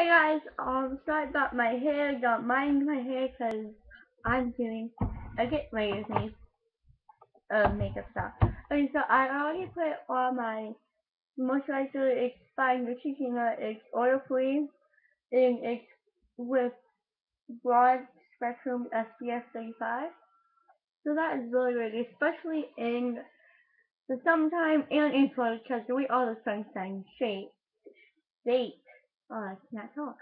Hey guys, um, sorry about my hair, don't mind my hair because I'm doing, I get with me, uh, makeup stuff. Okay, so I already put on my moisturizer, it's by Neutrogena, it's oil free, and it's with broad spectrum SPF 35. So that is really good, especially in the summertime and in Florida because we all the sunshine state. State. Oh, I can't talk.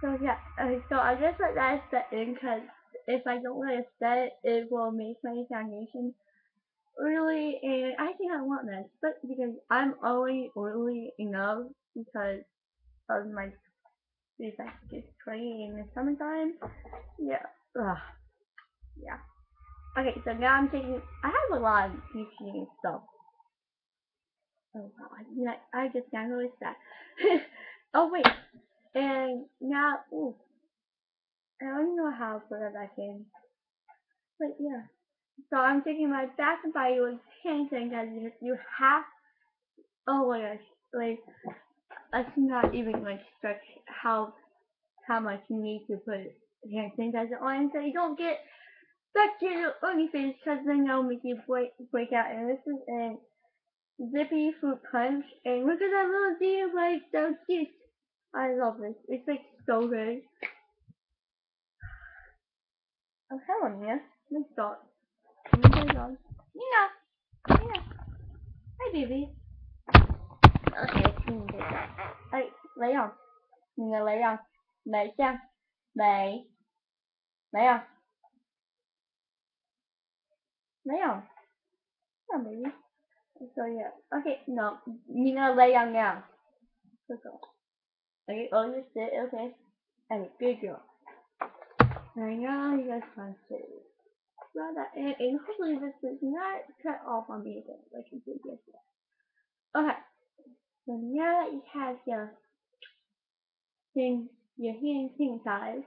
So yeah, uh, so I just let that set in because if I don't let it set, it will make my foundation oily, and I think I want this, but because I'm already oily enough because of my defective tree in the summertime. Yeah. Ugh. Yeah. Okay, so now I'm taking. I have a lot of teaching stuff. Oh wow, I, I just got really sad. Oh wait, and now, ooh, I don't know how to put it back in. But yeah, so I'm taking my Bath and Body Works hand sanitizer. You have, oh my gosh, like let's not even like stretch how how much you need to put hand sanitizer on so you don't get bacteria on your face because then that'll make you break break out. And this is a zippy fruit punch, and look at that little deer, like so cute. I love this. It's like so good. Oh, hello, Mia. Let's start. Nina. Nina. Hi, baby. Okay, Nina. Hey, lấy không? Nina lấy không? Lấy chưa? Lấy. Lấy không? Lấy không? Come on, baby. So yeah. Okay, no. Nina lay down now. Let's go. Okay, oh, you sit, okay. Hey, good girl. Hang on, you guys can see. Well, that, and, and hopefully this is not cut off on me again, like you did yesterday. Okay, so now that you have your thing, your hand king size,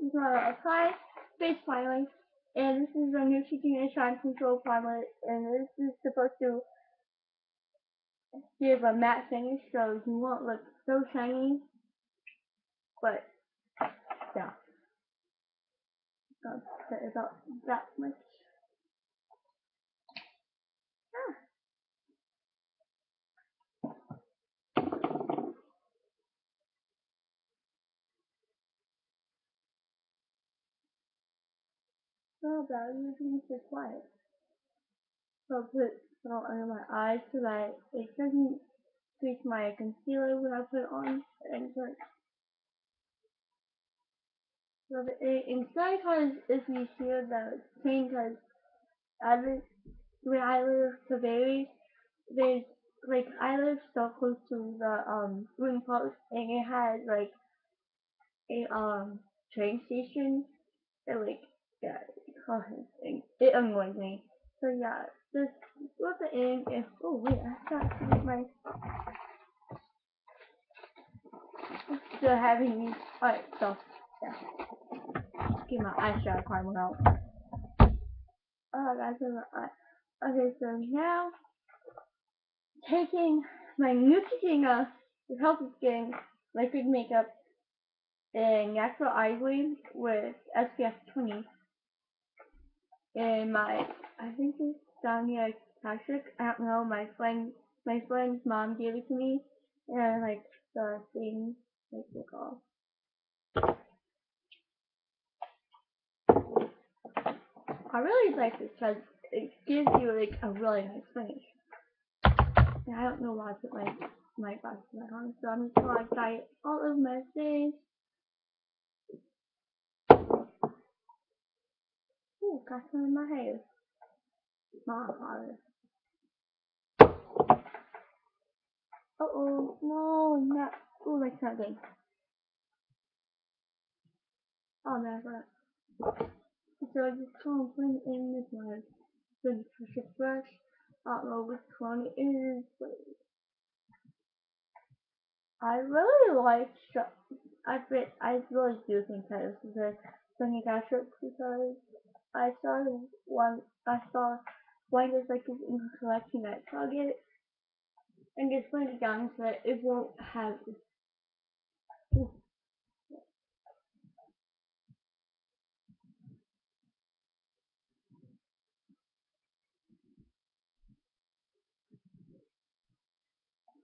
you're gonna apply face primer, and this is a Neutrogena Shine Control Primer, and this is supposed to give a matte finish so you won't look so shiny. But yeah. Put about that much. Ah. So about using this quiet. So I'll put so under my eyes so that it doesn't tweak my concealer when I put it on and so it, inside because if you hear the thing because I live where I live to vary there's like I live so close to the um green post and it has like a um train station. And like yeah it annoys me. So yeah, just rub it in and oh wait I got to get my still having these alright so yeah. Get my eyeshadow primer out. Oh got some eye. Okay so now taking my Neutrogena to help Healthy Skin liquid makeup in natural ivory with SPF 20 and my I think it's Sonia Kashuk. I don't know. My friend, my friend's mom gave it to me, and I like the thing, like the call. I really like this because it gives you like a really nice finish. And I don't know why I put my my glasses back on, so I'm just gonna apply all of my face. Ooh, got some in my hair. Hard. Uh oh, no, not. Oh, that's not good. Oh, never. So I just put it in with my big pressure brush. I don't know which one it is, but I really like I bet I really do think that this is a Sonia Kashuk because I saw one I saw one that's like this in collection at Target and just put it down so that it won't have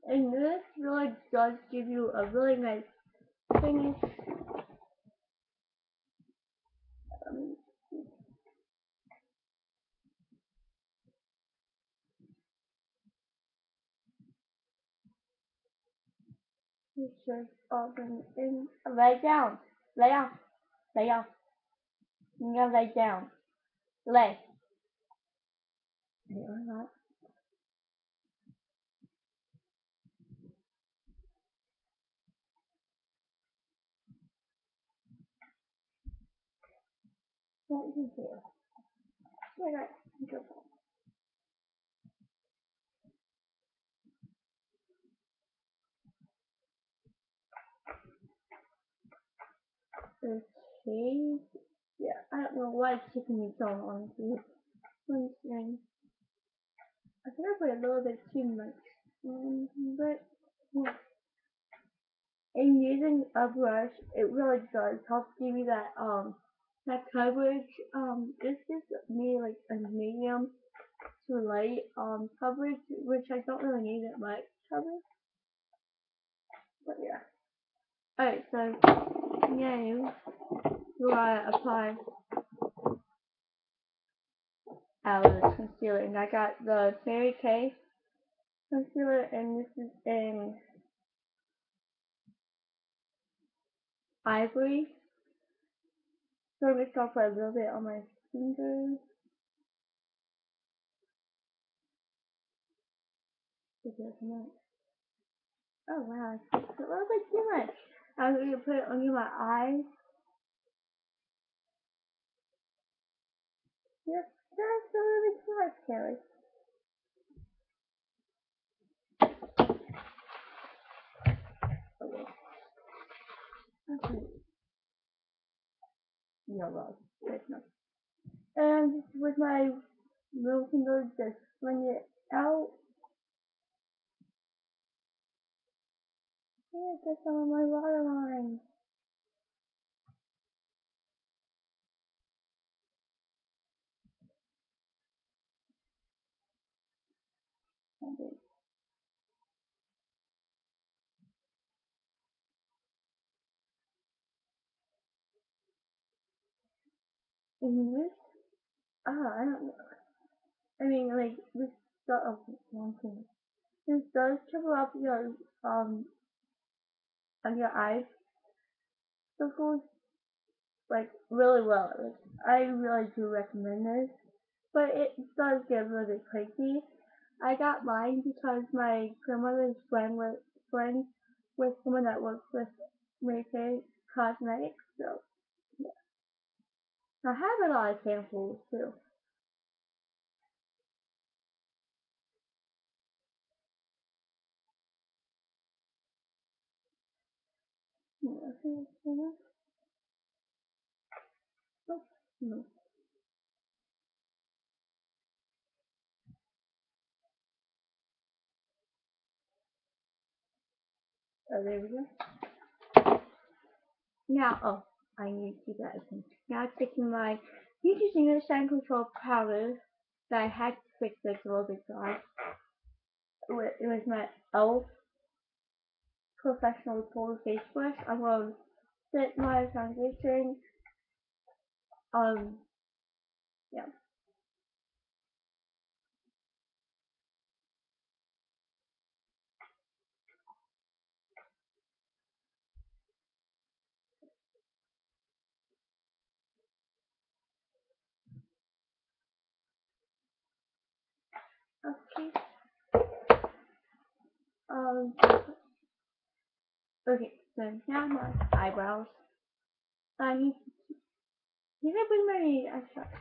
And this really does give you a really nice finish. Um, All done in. Lay down. Lay down. Lay down. You gotta lay down. Lay. Lay or not. What you do? Okay. Yeah, I don't know why it's taking me so long to understand. I think I put a little bit too much, um, but yeah. And using a brush, it really does help give you that um that coverage. Um, this is me like a medium to light um coverage, which I don't really need that much coverage. But yeah. Alright, so now we're gonna apply our concealer, and I got the Mary Kay concealer, and this is in ivory. So I'm just gonna put a little bit on my fingers. Oh wow, a little bit too much. I'm gonna put it under my eyes. Yep, that's a too much, Kelly. Okay. Okay. Yeah, well, that's not. And with my little finger, just bring it out. Yeah, some of my waterline. Okay. And this, ah, I don't know. I mean, like, this does, oh, one thing. This does cover up your, um, on your eyes circles, like, really well. Like, I really do recommend this. But it does get bit pricey. I got mine because my grandmother's friend was friends with someone that works with Kay Cosmetics, so yeah. I have a lot of samples too. Yeah, oh, no. Oh, there we go. Now, oh, I need to do that again. Now I'm taking my Beauty Singer sound Control powder that I had to fix this a little bit dry. It was my e.l.f. professional total face brush. Going to set my foundation. Um, yeah. Okay. Um. Okay. So now my eyebrows. I need. Did I bring my eyeshadow?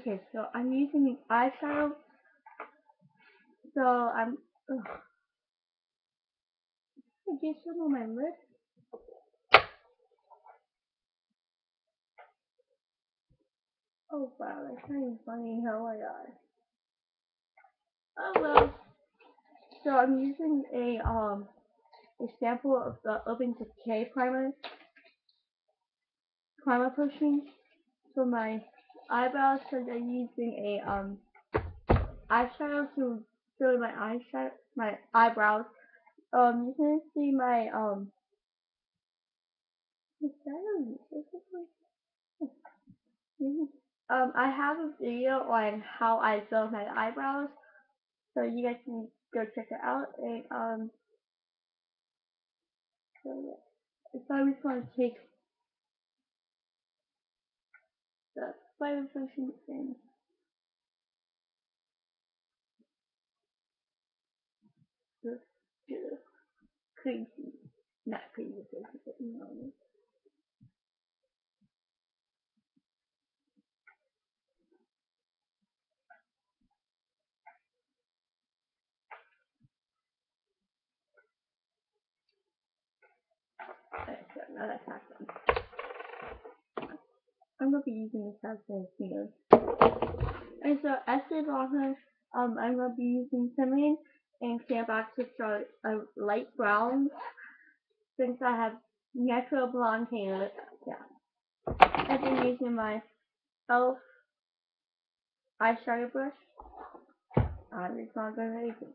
Okay, so I'm using the eyeshadow. So I'm. Ugh. I get some on my lip. Oh wow, that's kind of funny oh, how I got. Oh well. So I'm using a um a sample of the Urban Decay primer primer potion for my eyebrows because I'm using a um eyeshadow to fill my eyeshadow my eyebrows. Um you can see my um um I have a video on how I fill my eyebrows so you guys can go check it out and um so yeah. So I just want to take the flavor potion and crazy, not crazy but you know. Now that's happened. I'm gonna be using this as my fingers. And so Estee Lauder, um, I'm gonna be using cinnamon and Sandbox which are a light brown since I have natural blonde hair. Yeah. I've been using my e.l.f. eyeshadow brush. I'm just not gonna use it.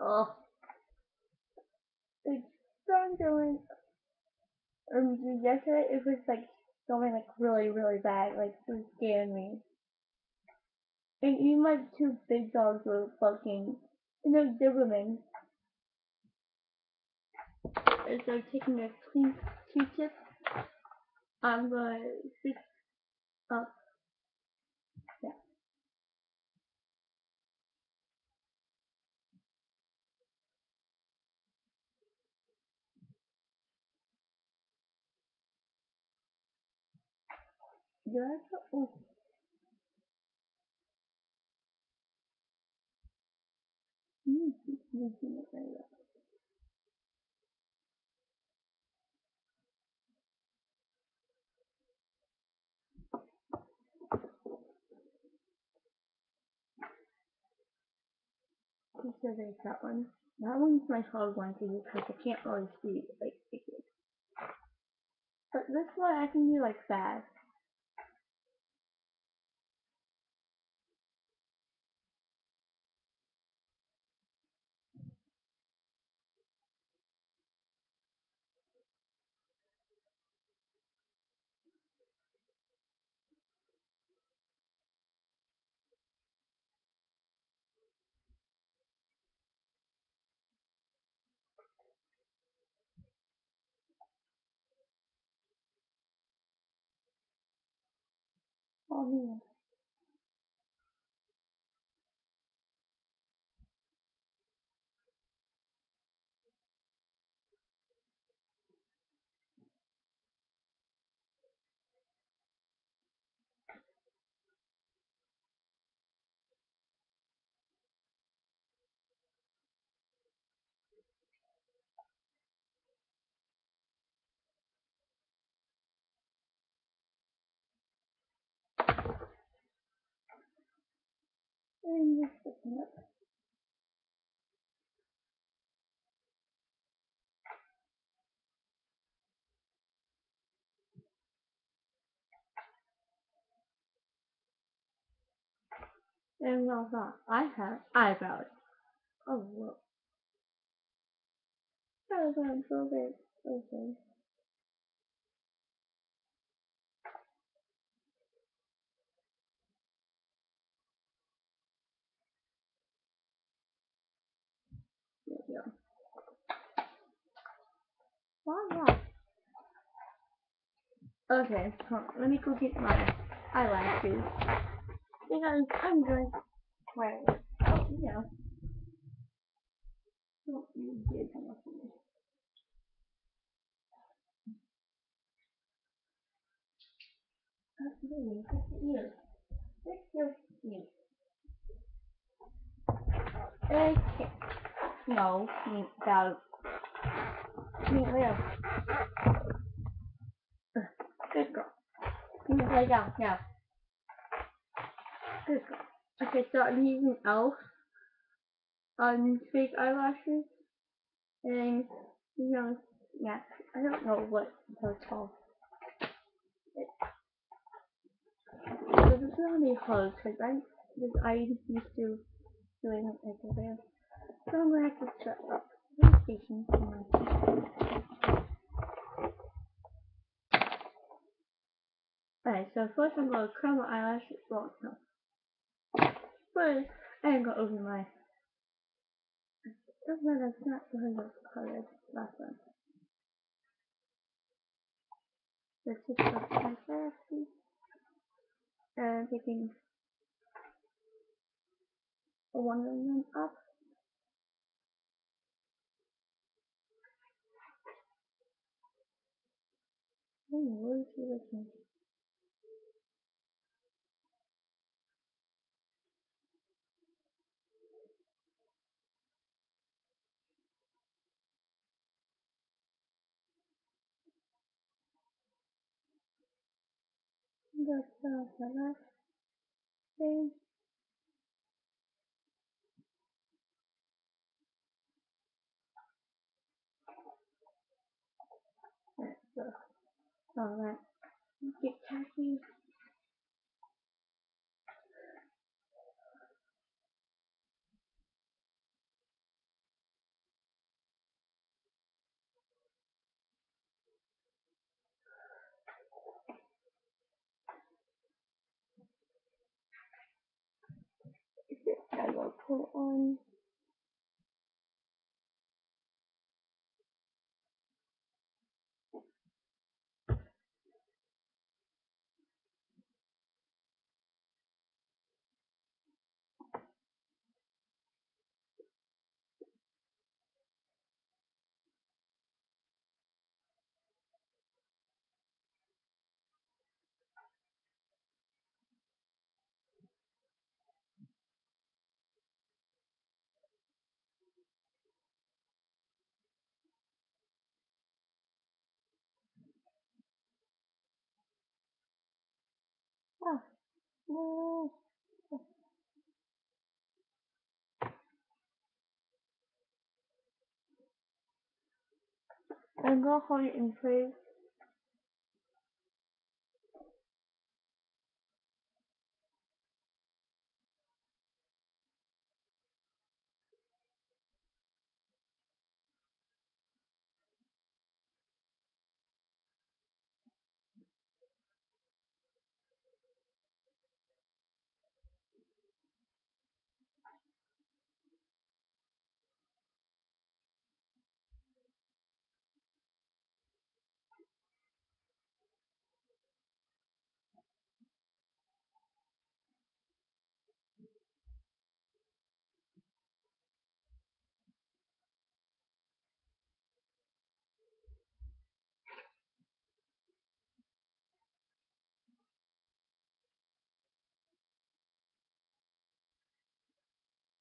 Oh. It's done doing um yesterday it was like going like really, really bad, like it was scaring me. And even my two big dogs were barking. And they're Doberman. And so taking a clean Q-tip, I'm gonna fix up. Did I put, oh. Mm, losing it right up. Just there's that one. That one's my hard one to use because I can't really see like it. But this one I can do like fast. Oh man. And just I have eyebrows. Oh, look. That was so big. Why not? Okay, let me go get my eyelashes. because I'm going to wear it. Oh, yeah. Don't you did anything. That's. Okay. No, got Good girl. Now. Good girl. Okay, so I'm using Elf on fake eyelashes. And, you know, yeah, I don't know what they're called. So this is they hug, because I, because I used to doing it like there. So I'm to have to set up station. Alright, so first I'm going to curl my eyelashes. Well, no. First, I'm going to open my doesn't matter, it's not because of colored last one. This is my therapy. And picking one of them up. Oh, where is he looking? That's the last. Alright. Get tacky. I will put on no. I'm gonna hold it in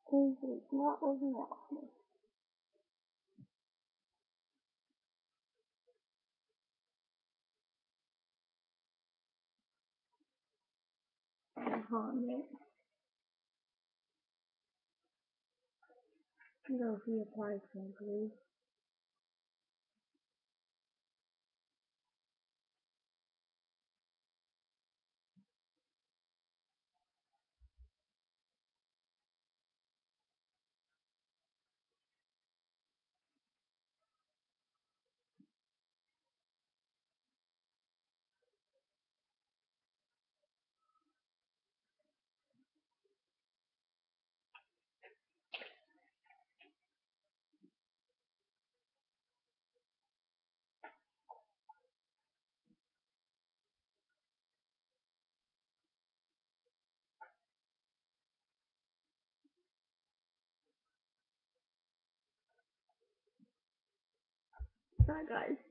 place. It's not working out. Hold on a minute. Go reapply guys.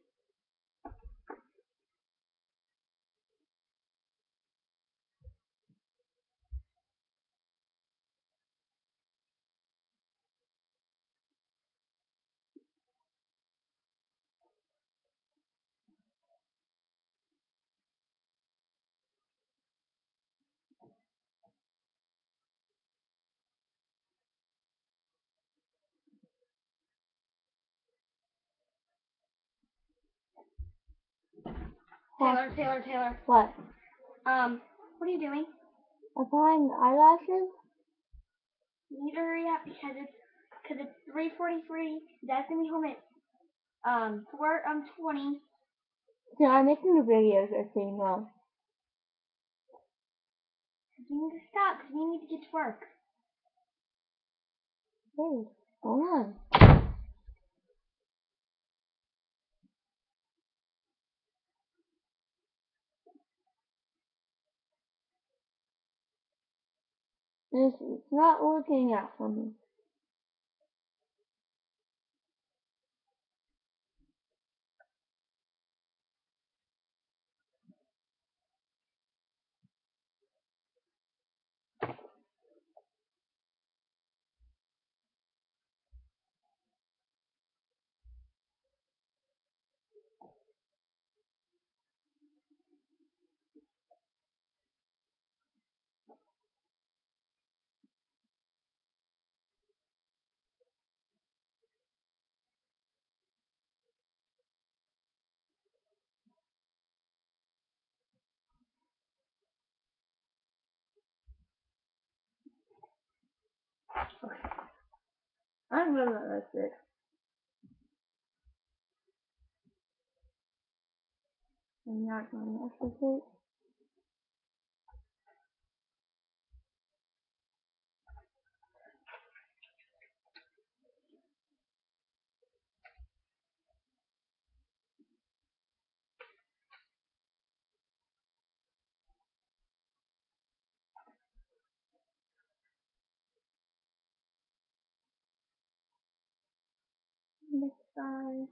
Taylor, Taylor, Taylor. What? Um, what are you doing? Applying eyelashes? You need to hurry up because it's because it's three forty three. Dad's gonna be home at um four um twenty. Yeah, I'm making the videos I see now. You need to stop because we need to get to work. Hey, hold on. It's, not working out for me. I'm gonna let this sit. I'm not gonna mess with it. Side.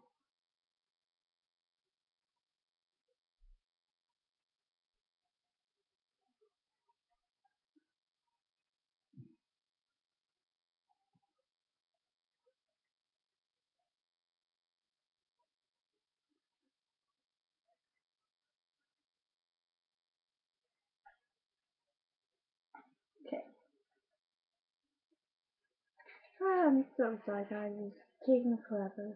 I'm so sorry guys, it's taking forever.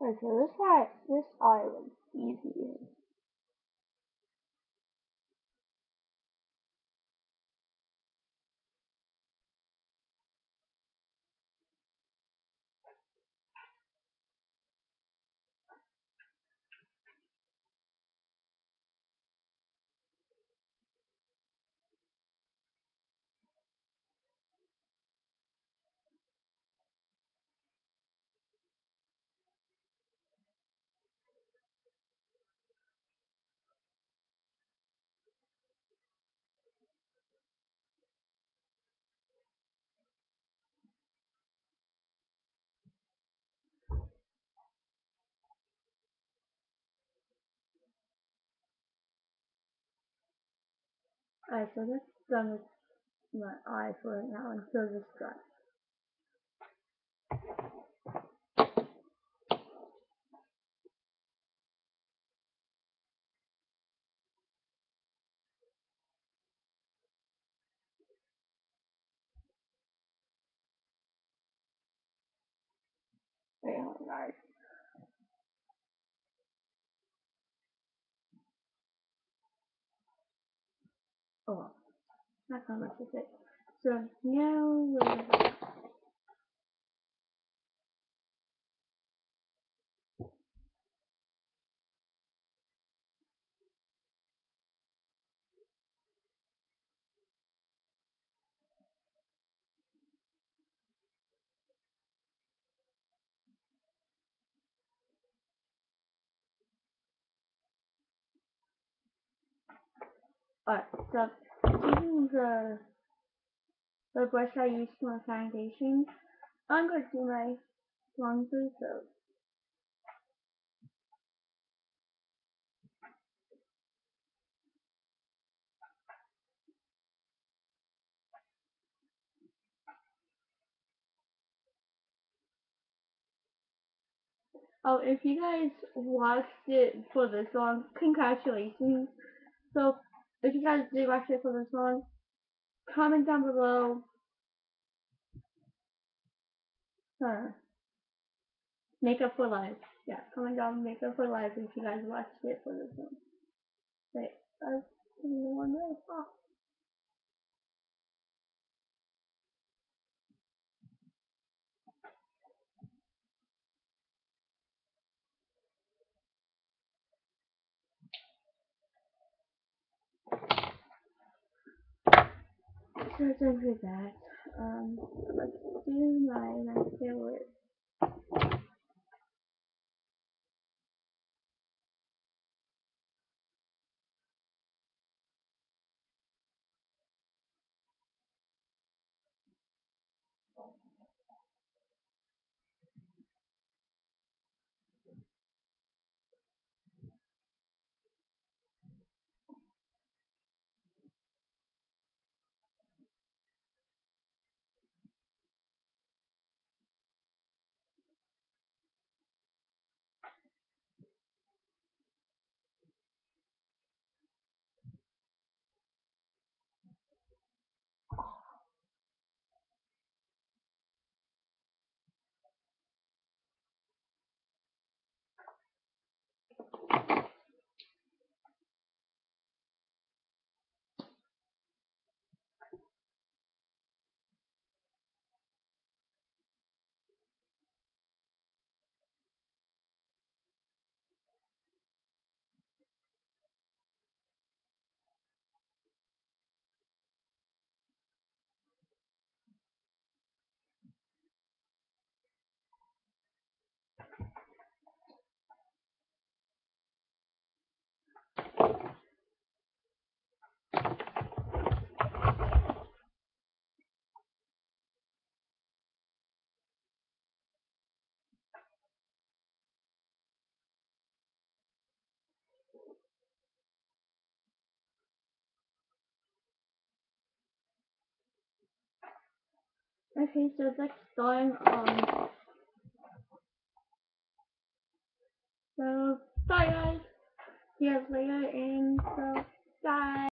This eye, this island, easy. Alright, so that's done with my eye for right now until this dries. Wait, hold on, guys. Oh, that's not much of it. So now we're Alright, so using the the brush I used for my foundation, I'm going to do my bronzer, so Oh, if you guys watched it for this long, congratulations. So, if you guys watch it for this one, comment down below. Uh, makeup for life. Yeah, comment down makeup for life if you guys watched it for this one. Wait, that's the one I don't do that. Um, let's do my mascara with Okay, so next time, um, so bye guys. See you later, and so bye.